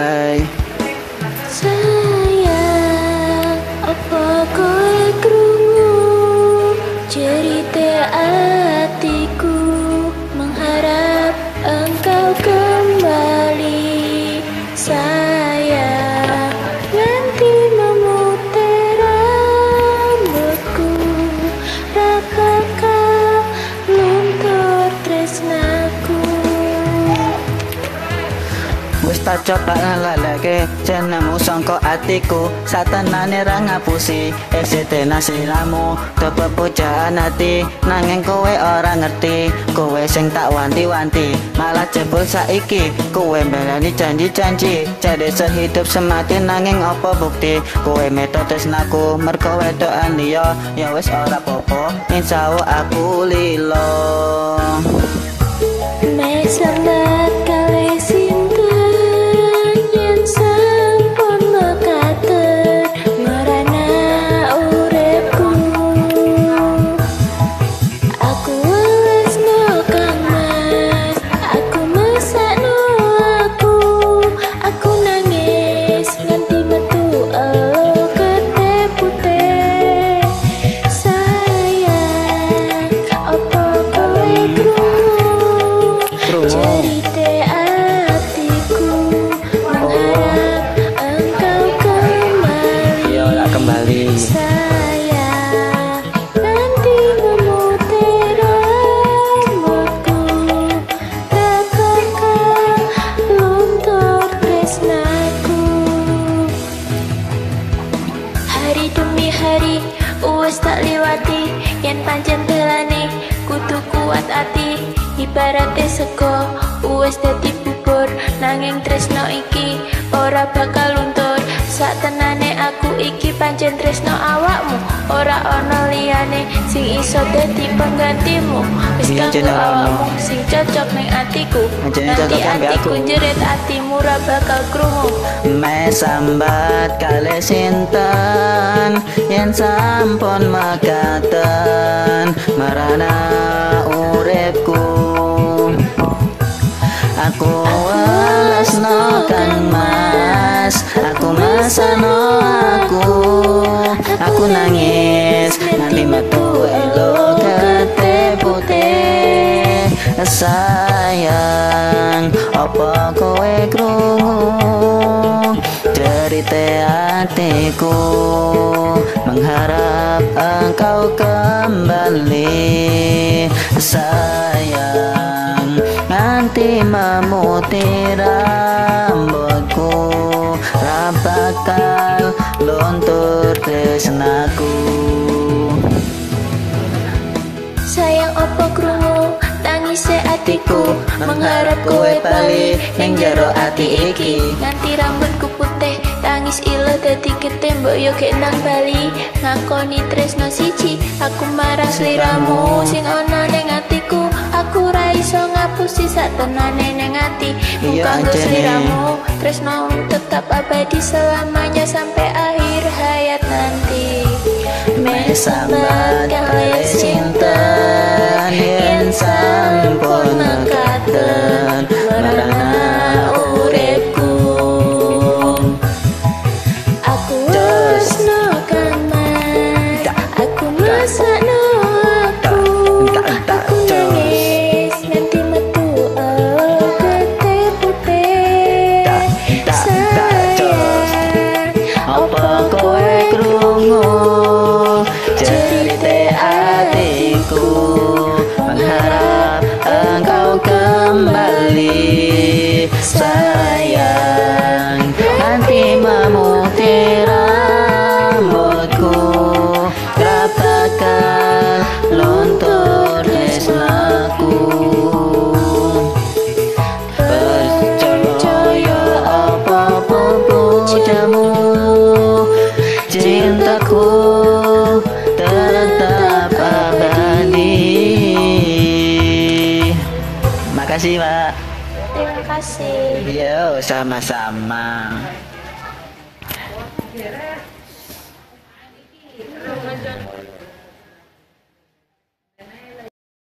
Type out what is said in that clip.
Hey. Tak coba ngalalake jenengmu sangka atiku satenane ra ngapusi. Esite nasilamu coba pujaan ati. Nanging kowe ora ngerti kowe sing tak wanti-wanti. Malah jebul saiki kowe mbelani janji-janji. Jadi sehidup semati nanging apa bukti? Kowe meto tresnaku mergo wedokan liya. Ya wis ora popo insyaallah aku lilo. Mei hari Uwes tak liwati. Yen pancen belane Kudu kuat ati. Ibarate sego Uwes dadi bubur. Nanging tresno iki Ora bakal luntur. Sak tenane aku iki pancen tresno awakmu. Ora ono liyane Sing iso dadi penggantimu. Wis kanggo jeneng awakmu. Sing cocok ning atiku. Nanti atiku jerit atimu Ora bakal krungu. Me sambat kali sinten sampun mekaten marana uripku. Aku welasno kang mas Aku masano aku. Aku nangis Nanti metu elo kate putih Sayang Apa kowe krungu? Cerita hatiku Mengharap engkau kembali. Sayang Nanti memutih rambutku. Rapakal luntur tresnaku Sayang opo krungu tangise atiku mengharap kowe bali ning jero ati iki. Nganti rambutku putih tangis ilo dadi ketembok. Yo gek nang bali ngakoni tresno siji. Aku marah sliramu sing ana ning atiku. Aku ra iso ngapusi sak tenane ning ati. Anjene. sliramu tresno tetap abadi selamanya sampai akhir hayat nanti. Me hatiku makasih pak Terima kasih. Yo sama-sama